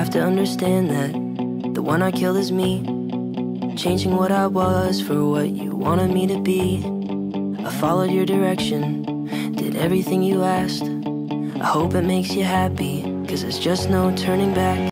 have to understand that the one I killed is me. Changing what I was for what you wanted me to be. I followed your direction, did everything you asked. I hope it makes you happy, cause there's just no turning back.